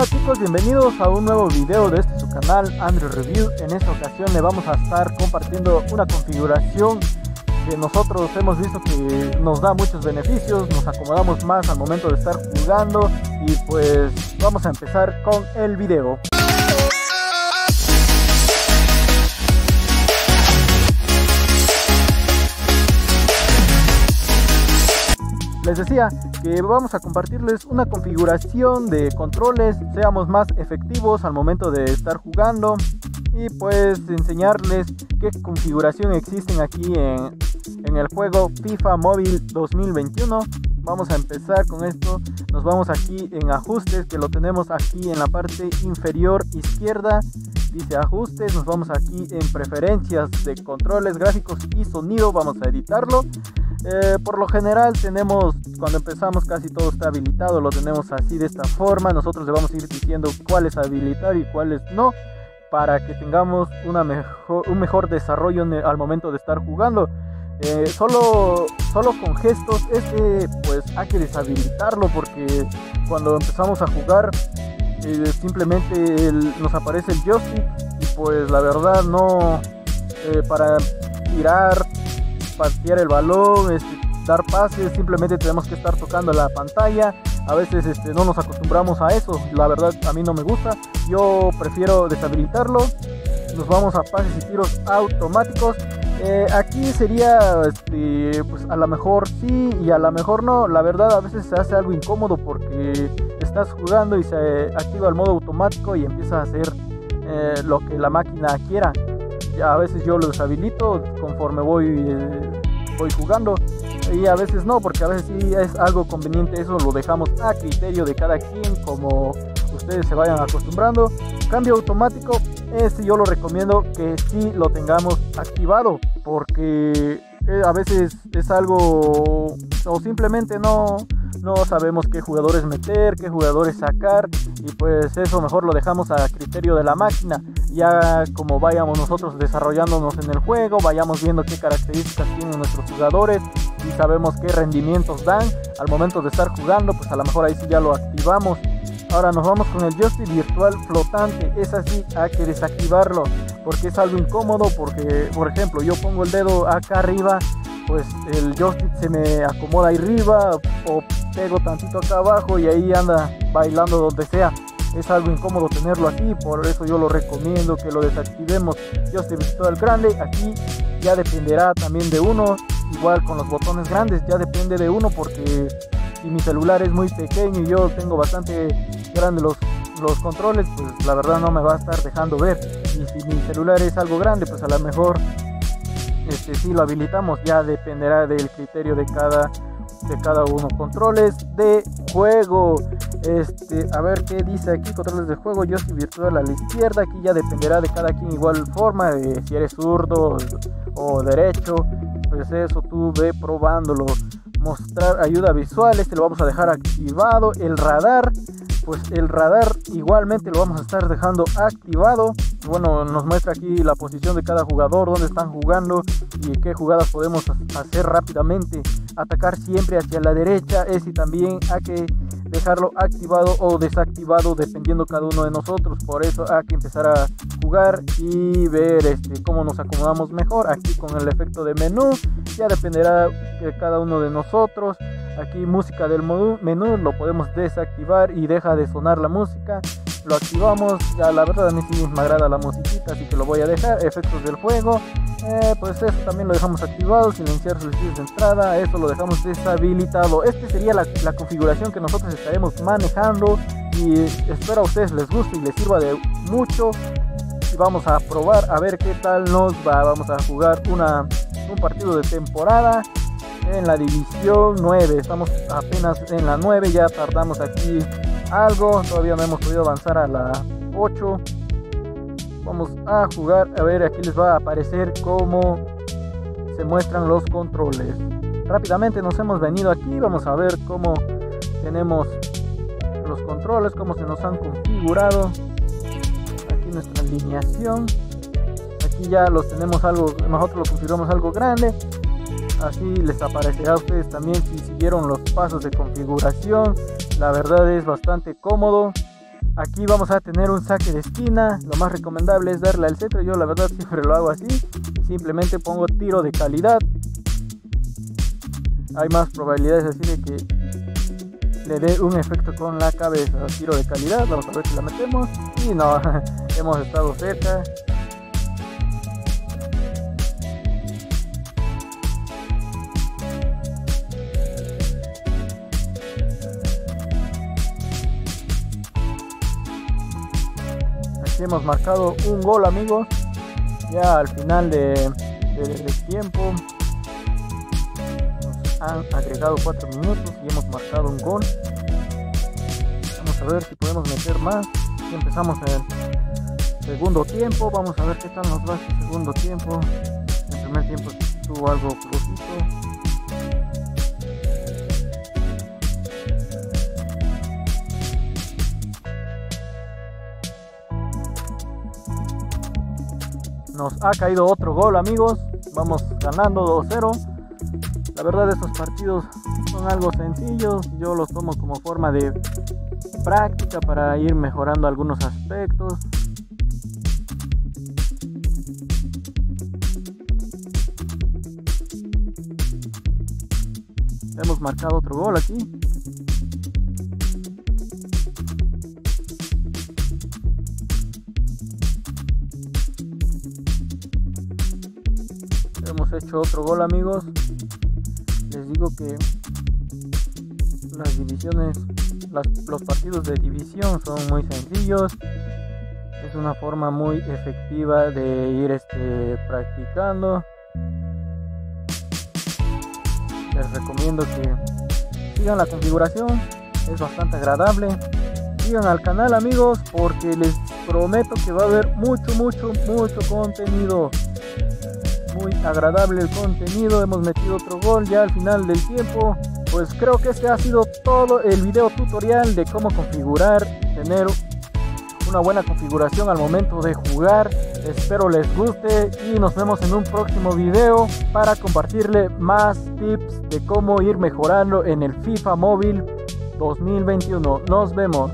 Hola chicos, bienvenidos a un nuevo video de este su canal Android Review. En esta ocasión le vamos a estar compartiendo una configuración que nosotros hemos visto que nos da muchos beneficios, nos acomodamos más al momento de estar jugando y pues vamos a empezar con el video. Les decía que vamos a compartirles una configuración de controles, seamos más efectivos al momento de estar jugando y pues enseñarles qué configuración existen aquí en, en el juego FIFA Mobile 2021. Vamos a empezar con esto. Nos vamos aquí en ajustes, que lo tenemos aquí en la parte inferior izquierda. Dice ajustes, nos vamos aquí en preferencias de controles gráficos y sonido. Vamos a editarlo. Eh, por lo general tenemos, cuando empezamos casi todo está habilitado, lo tenemos así de esta forma. Nosotros le vamos a ir diciendo cuáles habilitar y cuáles no, para que tengamos una mejor, un mejor desarrollo al momento de estar jugando. Eh, solo, solo con gestos este pues hay que deshabilitarlo porque cuando empezamos a jugar eh, simplemente nos aparece el joystick y pues la verdad no para tirar patear el balón, dar pases, simplemente tenemos que estar tocando la pantalla. A veces este, no nos acostumbramos a eso, la verdad a mí no me gusta. Yo prefiero deshabilitarlo. Nos vamos a pases y tiros automáticos. Eh, aquí sería, este, pues a lo mejor sí y a lo mejor no. La verdad a veces se hace algo incómodo porque estás jugando y se activa el modo automático y empieza a hacer eh, lo que la máquina quiera a veces yo lo deshabilito conforme voy, eh, voy jugando y a veces no, porque a veces sí es algo conveniente, eso lo dejamos a criterio de cada quien, como ustedes se vayan acostumbrando. Cambio automático, este yo lo recomiendo que sí lo tengamos activado, porque eh, a veces es algo o simplemente no, no sabemos qué jugadores meter, qué jugadores sacar y pues eso mejor lo dejamos a criterio de la máquina. Ya como vayamos nosotros desarrollándonos en el juego, vayamos viendo qué características tienen nuestros jugadores y sabemos qué rendimientos dan al momento de estar jugando, pues a lo mejor ahí sí ya lo activamos. Ahora nos vamos con el joystick virtual flotante. Es así, hay que desactivarlo porque es algo incómodo. Porque, por ejemplo, yo pongo el dedo acá arriba, pues el joystick se me acomoda ahí arriba o pego tantito acá abajo y ahí anda bailando donde sea. Es algo incómodo tenerlo así, por eso yo lo recomiendo que lo desactivemos. Joystick virtual grande, aquí ya dependerá también de uno. Igual con los botones grandes, ya depende de uno porque si mi celular es muy pequeño y yo tengo bastante grande los, los controles, pues la verdad no me va a estar dejando ver. Y si mi celular es algo grande, pues a lo mejor este, si lo habilitamos, ya dependerá del criterio de cada, de cada uno. Controles de juego. Este, a ver qué dice aquí, controles de juego, yo soy virtual a la izquierda, aquí ya dependerá de cada quien igual forma, de si eres zurdo o derecho, pues eso tú ve probándolo. Mostrar ayuda visual, este lo vamos a dejar activado, el radar, pues el radar igualmente lo vamos a estar dejando activado, bueno, nos muestra aquí la posición de cada jugador, dónde están jugando y qué jugadas podemos hacer rápidamente, atacar siempre hacia la derecha, ese también hay que dejarlo activado o desactivado dependiendo cada uno de nosotros. Por eso hay que empezar a jugar y ver este, cómo nos acomodamos mejor. Aquí con el efecto de menú ya dependerá de cada uno de nosotros. Aquí música del menú lo podemos desactivar y deja de sonar la música. Lo activamos, ya la verdad a mí sí me agrada la musiquita, así que lo voy a dejar. Efectos del juego, eh, pues eso también lo dejamos activado, silenciar solicitudes de entrada, eso lo dejamos deshabilitado. Este sería la, la, configuración que nosotros estaremos manejando y espero a ustedes les guste y les sirva de mucho. Y vamos a probar a ver qué tal nos va. Vamos a jugar una, un partido de temporada en la división 9. Estamos apenas en la 9, ya tardamos aquí algo, todavía no hemos podido avanzar a la 8 vamos a jugar a ver aquí les va a aparecer cómo se muestran los controles. Rápidamente nos hemos venido aquí vamos a ver cómo tenemos los controles cómo se nos han configurado. Aquí nuestra alineación. Aquí ya los tenemos algo nosotros lo configuramos algo grande así les aparecerá a ustedes también si siguieron los pasos de configuración la verdad es bastante cómodo Aquí vamos a tener un saque de esquina. Lo más recomendable es darle al centro. Yo la verdad siempre lo hago así. Simplemente pongo tiro de calidad. Hay más probabilidades así de que le dé un efecto con la cabeza. Tiro de calidad. Vamos a ver si la metemos. Y no, hemos estado cerca. Hemos marcado un gol amigos ya al final de, tiempo nos han agregado 4 minutos y hemos marcado un gol. Vamos a ver si podemos meter más. Y empezamos el segundo tiempo. Vamos a ver qué tal nos va este segundo tiempo. El primer tiempo estuvo algo flojito Nos ha caído otro gol amigos. Vamos ganando 2-0. La verdad estos partidos son algo sencillos. Yo los tomo como forma de práctica para ir mejorando algunos aspectos. Hemos marcado otro gol aquí. Hemos hecho otro gol amigos. Les digo que las divisiones los partidos de división son muy sencillos. Es una forma muy efectiva de ir este, practicando. Les recomiendo que sigan la configuración es bastante agradable. Sigan al canal amigos porque les prometo que va a haber mucho mucho mucho contenido muy agradable el contenido. Hemos metido otro gol ya al final del tiempo. Pues creo que este ha sido todo el video tutorial de cómo configurar, tener una buena configuración al momento de jugar. Espero les guste y nos vemos en un próximo video para compartirle más tips de cómo ir mejorando en el FIFA móvil 2021. Nos vemos.